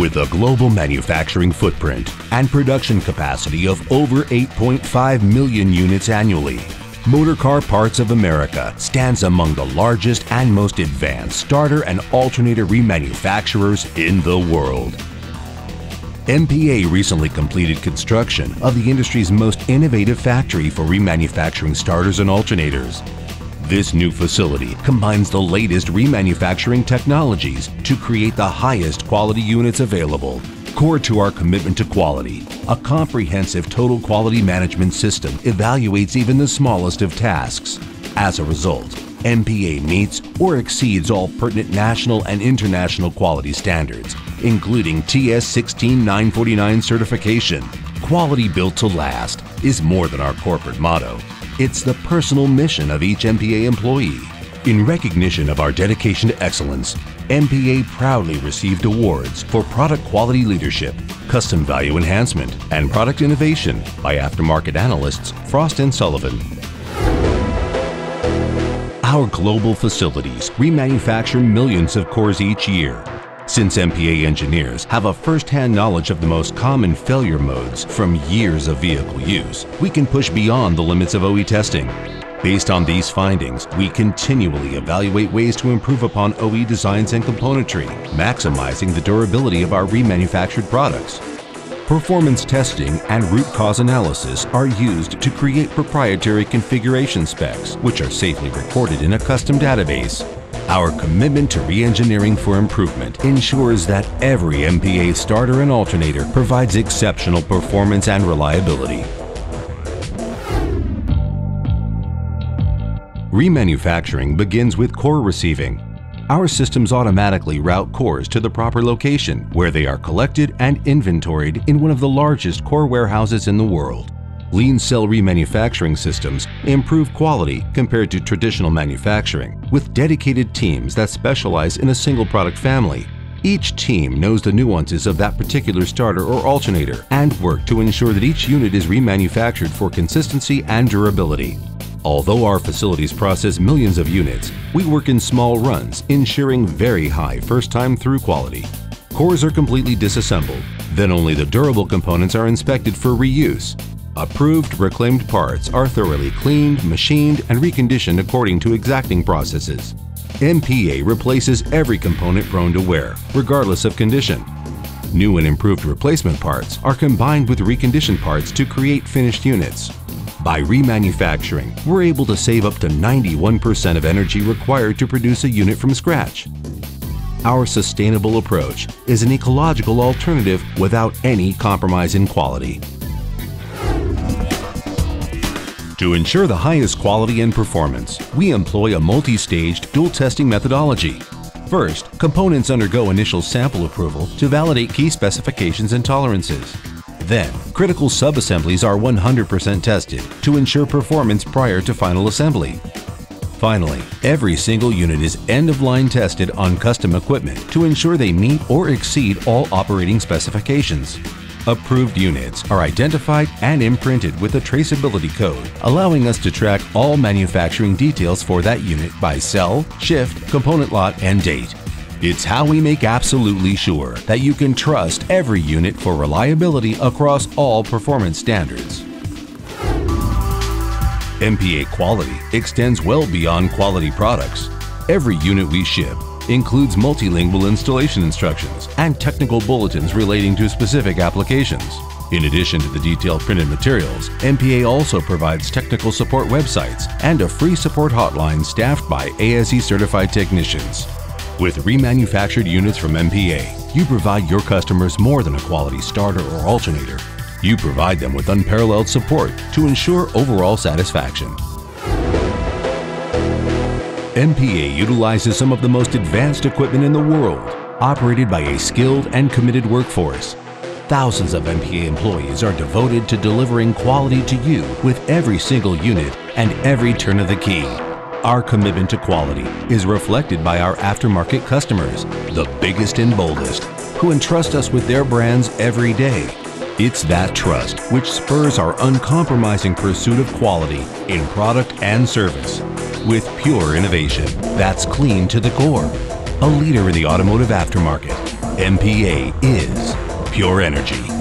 With a global manufacturing footprint and production capacity of over 8.5 million units annually, Motorcar Parts of America stands among the largest and most advanced starter and alternator remanufacturers in the world. MPA recently completed construction of the industry's most innovative factory for remanufacturing starters and alternators. This new facility combines the latest remanufacturing technologies to create the highest quality units available. Core to our commitment to quality, a comprehensive total quality management system evaluates even the smallest of tasks. As a result, MPA meets or exceeds all pertinent national and international quality standards, including TS 16949 certification. Quality built to last is more than our corporate motto. It's the personal mission of each MPA employee. In recognition of our dedication to excellence, MPA proudly received awards for product quality leadership, custom value enhancement, and product innovation by aftermarket analysts Frost & Sullivan our global facilities remanufacture millions of cores each year. Since MPA engineers have a first-hand knowledge of the most common failure modes from years of vehicle use, we can push beyond the limits of OE testing. Based on these findings, we continually evaluate ways to improve upon OE designs and componentry, maximizing the durability of our remanufactured products. Performance testing and root cause analysis are used to create proprietary configuration specs, which are safely recorded in a custom database. Our commitment to re-engineering for improvement ensures that every MPA starter and alternator provides exceptional performance and reliability. Remanufacturing begins with core receiving, our systems automatically route cores to the proper location where they are collected and inventoried in one of the largest core warehouses in the world. Lean cell remanufacturing systems improve quality compared to traditional manufacturing with dedicated teams that specialize in a single product family. Each team knows the nuances of that particular starter or alternator and work to ensure that each unit is remanufactured for consistency and durability. Although our facilities process millions of units, we work in small runs, ensuring very high first-time through quality. Cores are completely disassembled, then only the durable components are inspected for reuse. Approved reclaimed parts are thoroughly cleaned, machined, and reconditioned according to exacting processes. MPA replaces every component prone to wear, regardless of condition. New and improved replacement parts are combined with reconditioned parts to create finished units. By remanufacturing, we're able to save up to 91% of energy required to produce a unit from scratch. Our sustainable approach is an ecological alternative without any compromise in quality. To ensure the highest quality and performance, we employ a multi-staged dual testing methodology. First, components undergo initial sample approval to validate key specifications and tolerances. Then, critical subassemblies are 100% tested to ensure performance prior to final assembly. Finally, every single unit is end-of-line tested on custom equipment to ensure they meet or exceed all operating specifications. Approved units are identified and imprinted with a traceability code, allowing us to track all manufacturing details for that unit by cell, shift, component lot, and date. It's how we make absolutely sure that you can trust every unit for reliability across all performance standards. MPA quality extends well beyond quality products. Every unit we ship includes multilingual installation instructions and technical bulletins relating to specific applications. In addition to the detailed printed materials, MPA also provides technical support websites and a free support hotline staffed by ASE certified technicians. With remanufactured units from MPA, you provide your customers more than a quality starter or alternator. You provide them with unparalleled support to ensure overall satisfaction. MPA utilizes some of the most advanced equipment in the world, operated by a skilled and committed workforce. Thousands of MPA employees are devoted to delivering quality to you with every single unit and every turn of the key. Our commitment to quality is reflected by our aftermarket customers, the biggest and boldest, who entrust us with their brands every day. It's that trust which spurs our uncompromising pursuit of quality in product and service. With pure innovation that's clean to the core. A leader in the automotive aftermarket, MPA is pure energy.